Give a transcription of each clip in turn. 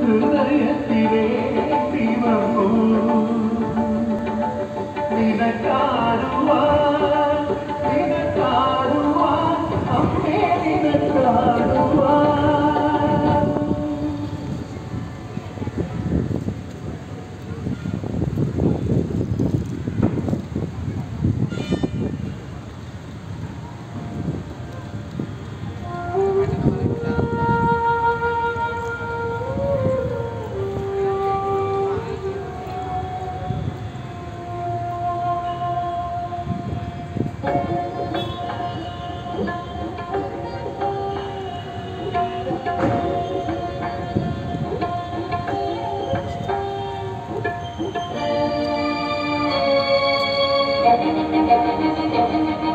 ഹൃദയത്തിലെ ദീപമോ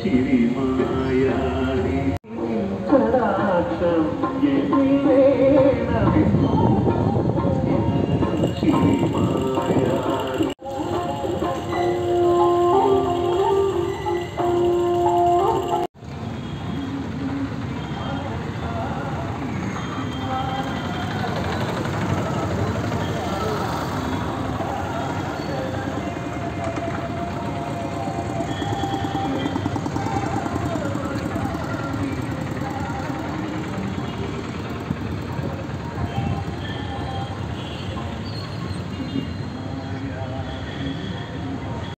ചിരിമായാടി സദാക്ഷം എതിരേ നമിക്കും